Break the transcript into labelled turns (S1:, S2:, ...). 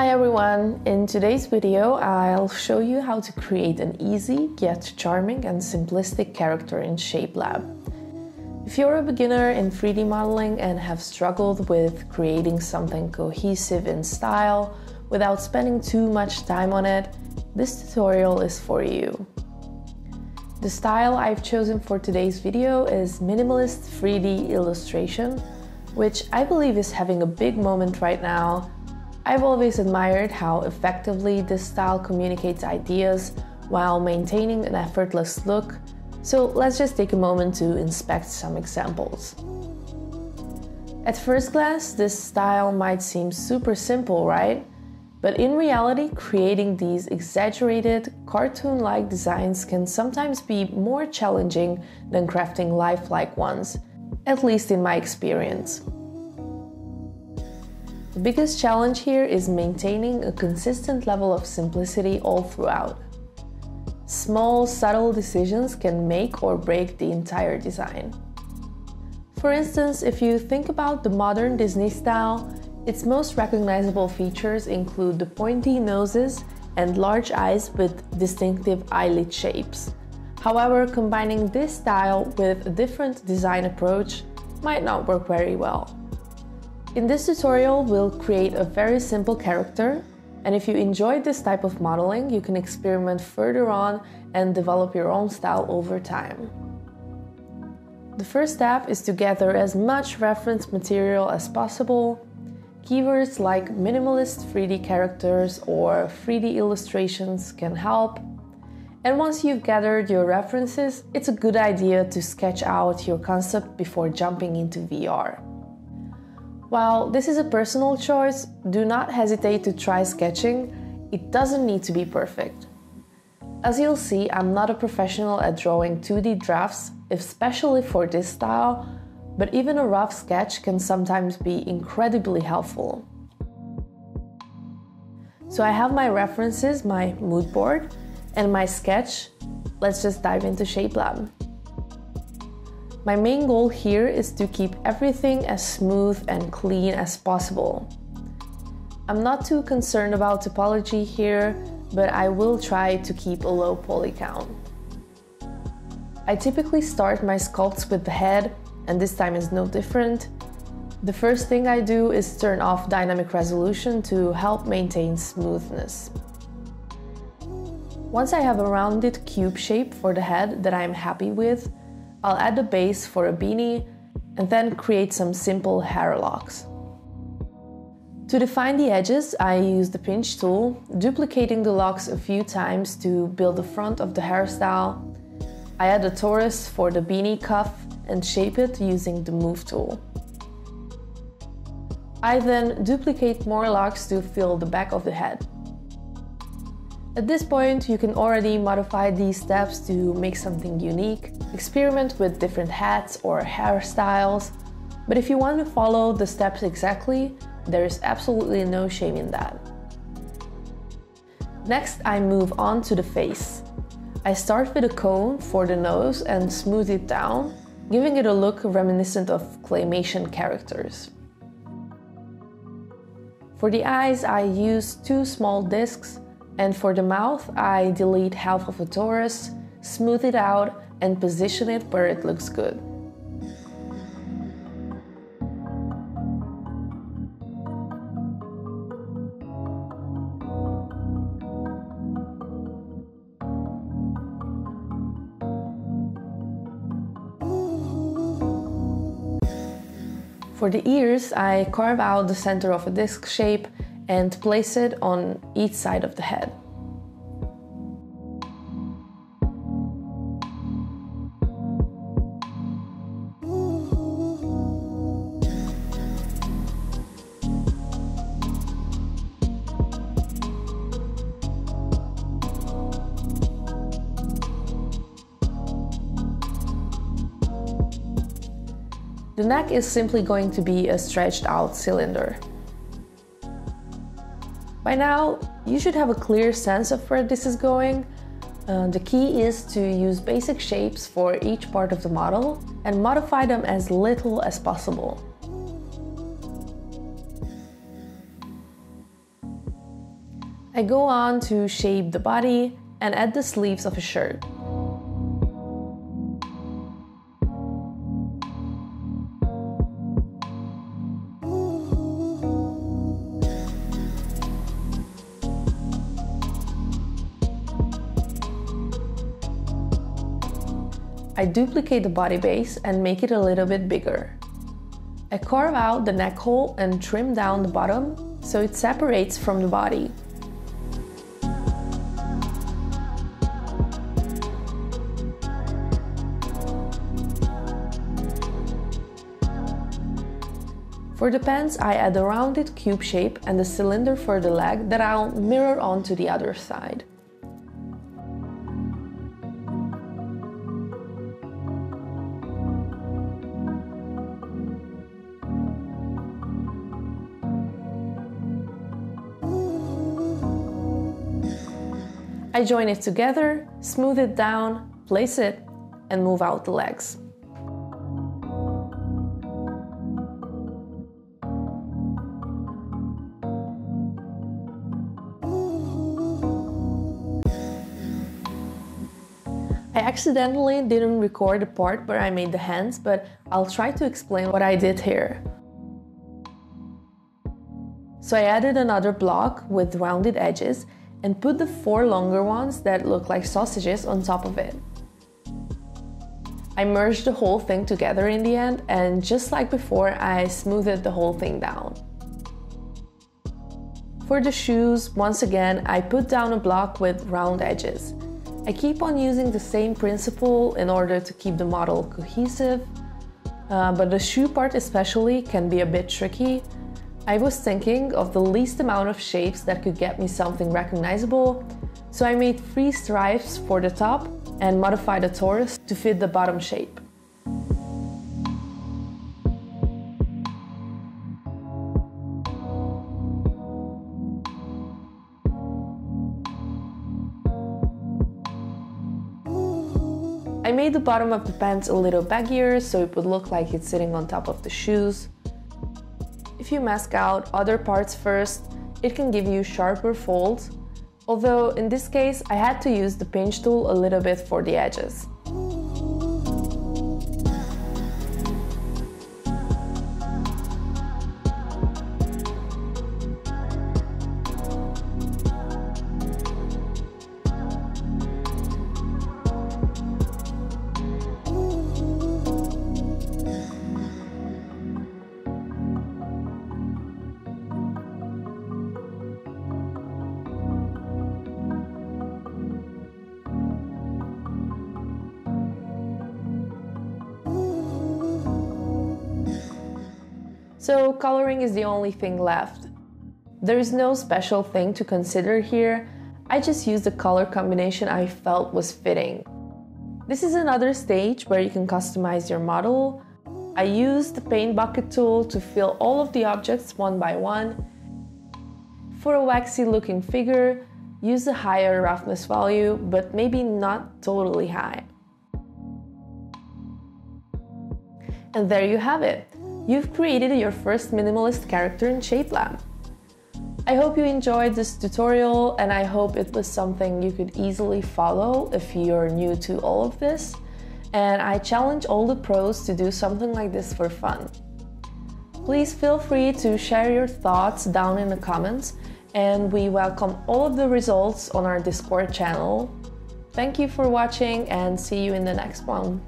S1: Hi everyone! In today's video I'll show you how to create an easy yet charming and simplistic character in ShapeLab. If you're a beginner in 3D modeling and have struggled with creating something cohesive in style without spending too much time on it, this tutorial is for you. The style I've chosen for today's video is minimalist 3D illustration, which I believe is having a big moment right now I've always admired how effectively this style communicates ideas while maintaining an effortless look, so let's just take a moment to inspect some examples. At first glance, this style might seem super simple, right? But in reality, creating these exaggerated, cartoon like designs can sometimes be more challenging than crafting lifelike ones, at least in my experience. The biggest challenge here is maintaining a consistent level of simplicity all throughout. Small, subtle decisions can make or break the entire design. For instance, if you think about the modern Disney style, its most recognizable features include the pointy noses and large eyes with distinctive eyelid shapes. However, combining this style with a different design approach might not work very well. In this tutorial, we'll create a very simple character, and if you enjoyed this type of modeling, you can experiment further on and develop your own style over time. The first step is to gather as much reference material as possible. Keywords like minimalist 3D characters or 3D illustrations can help. And once you've gathered your references, it's a good idea to sketch out your concept before jumping into VR. While this is a personal choice, do not hesitate to try sketching. It doesn't need to be perfect. As you'll see, I'm not a professional at drawing 2D drafts, especially for this style, but even a rough sketch can sometimes be incredibly helpful. So I have my references, my mood board, and my sketch. Let's just dive into ShapeLab. My main goal here is to keep everything as smooth and clean as possible. I'm not too concerned about topology here, but I will try to keep a low poly count. I typically start my sculpts with the head, and this time is no different. The first thing I do is turn off dynamic resolution to help maintain smoothness. Once I have a rounded cube shape for the head that I'm happy with, I'll add the base for a beanie and then create some simple hair locks. To define the edges, I use the pinch tool, duplicating the locks a few times to build the front of the hairstyle. I add a torus for the beanie cuff and shape it using the move tool. I then duplicate more locks to fill the back of the head. At this point, you can already modify these steps to make something unique, experiment with different hats or hairstyles, but if you want to follow the steps exactly, there is absolutely no shame in that. Next, I move on to the face. I start with a cone for the nose and smooth it down, giving it a look reminiscent of claymation characters. For the eyes, I use two small discs and for the mouth, I delete half of a torus, smooth it out, and position it where it looks good. For the ears, I carve out the center of a disc shape and place it on each side of the head. The neck is simply going to be a stretched out cylinder. By now, you should have a clear sense of where this is going. Uh, the key is to use basic shapes for each part of the model and modify them as little as possible. I go on to shape the body and add the sleeves of a shirt. I duplicate the body base and make it a little bit bigger. I carve out the neck hole and trim down the bottom so it separates from the body. For the pants, I add a rounded cube shape and a cylinder for the leg that I'll mirror onto the other side. I join it together, smooth it down, place it, and move out the legs. I accidentally didn't record the part where I made the hands, but I'll try to explain what I did here. So I added another block with rounded edges and put the four longer ones that look like sausages on top of it. I merged the whole thing together in the end and just like before I smoothed the whole thing down. For the shoes, once again I put down a block with round edges. I keep on using the same principle in order to keep the model cohesive, uh, but the shoe part especially can be a bit tricky I was thinking of the least amount of shapes that could get me something recognizable, so I made three stripes for the top and modified the torus to fit the bottom shape. I made the bottom of the pants a little baggier so it would look like it's sitting on top of the shoes. If you mask out other parts first, it can give you sharper folds, although in this case I had to use the pinch tool a little bit for the edges. So coloring is the only thing left. There is no special thing to consider here, I just used the color combination I felt was fitting. This is another stage where you can customize your model. I used the paint bucket tool to fill all of the objects one by one. For a waxy looking figure, use a higher roughness value, but maybe not totally high. And there you have it. You've created your first minimalist character in ShapeLab. I hope you enjoyed this tutorial and I hope it was something you could easily follow if you're new to all of this. And I challenge all the pros to do something like this for fun. Please feel free to share your thoughts down in the comments and we welcome all of the results on our Discord channel. Thank you for watching and see you in the next one.